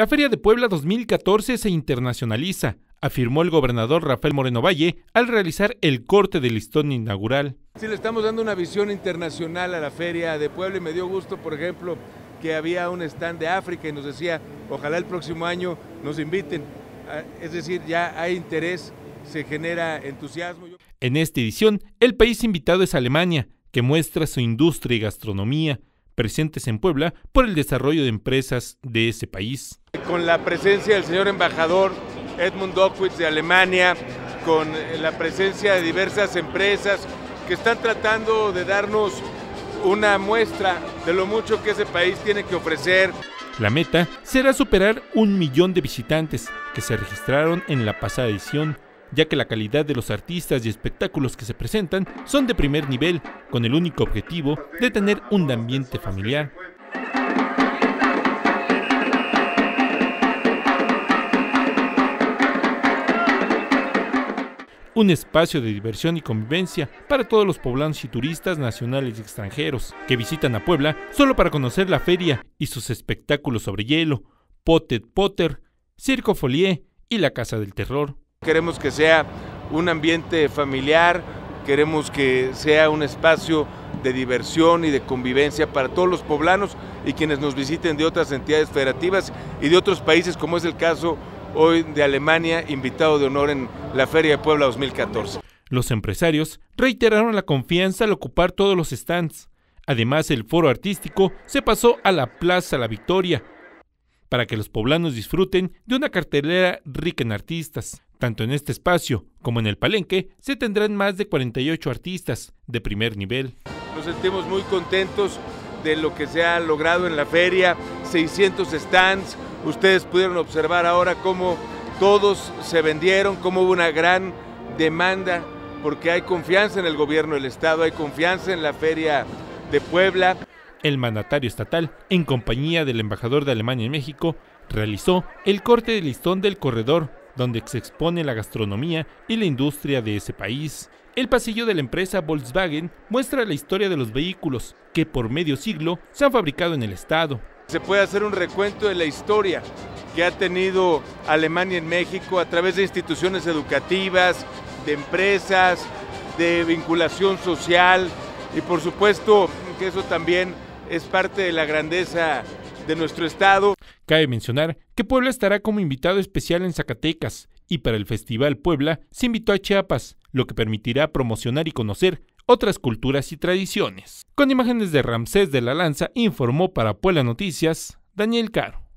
La Feria de Puebla 2014 se internacionaliza, afirmó el gobernador Rafael Moreno Valle al realizar el corte del listón inaugural. Sí, le estamos dando una visión internacional a la Feria de Puebla y me dio gusto, por ejemplo, que había un stand de África y nos decía, ojalá el próximo año nos inviten. Ah, es decir, ya hay interés, se genera entusiasmo. En esta edición, el país invitado es Alemania, que muestra su industria y gastronomía, presentes en Puebla por el desarrollo de empresas de ese país. Con la presencia del señor embajador Edmund Dockwitz de Alemania, con la presencia de diversas empresas que están tratando de darnos una muestra de lo mucho que ese país tiene que ofrecer. La meta será superar un millón de visitantes que se registraron en la pasada edición ya que la calidad de los artistas y espectáculos que se presentan son de primer nivel, con el único objetivo de tener un ambiente familiar. un espacio de diversión y convivencia para todos los poblanos y turistas nacionales y extranjeros que visitan a Puebla solo para conocer la feria y sus espectáculos sobre hielo, Potted Potter, Circo Folie y la Casa del Terror. Queremos que sea un ambiente familiar, queremos que sea un espacio de diversión y de convivencia para todos los poblanos y quienes nos visiten de otras entidades federativas y de otros países, como es el caso hoy de Alemania, invitado de honor en la Feria de Puebla 2014. Los empresarios reiteraron la confianza al ocupar todos los stands. Además, el foro artístico se pasó a la Plaza La Victoria, para que los poblanos disfruten de una cartelera rica en artistas. Tanto en este espacio como en el Palenque se tendrán más de 48 artistas de primer nivel. Nos sentimos muy contentos de lo que se ha logrado en la feria, 600 stands, ustedes pudieron observar ahora cómo todos se vendieron, cómo hubo una gran demanda, porque hay confianza en el gobierno del Estado, hay confianza en la feria de Puebla. El mandatario estatal, en compañía del embajador de Alemania en México, realizó el corte de listón del corredor donde se expone la gastronomía y la industria de ese país. El pasillo de la empresa Volkswagen muestra la historia de los vehículos que por medio siglo se han fabricado en el estado. Se puede hacer un recuento de la historia que ha tenido Alemania en México a través de instituciones educativas, de empresas, de vinculación social y por supuesto que eso también es parte de la grandeza de nuestro estado. Cabe mencionar que Puebla estará como invitado especial en Zacatecas y para el Festival Puebla se invitó a Chiapas, lo que permitirá promocionar y conocer otras culturas y tradiciones. Con imágenes de Ramsés de la Lanza informó para Puebla Noticias Daniel Caro.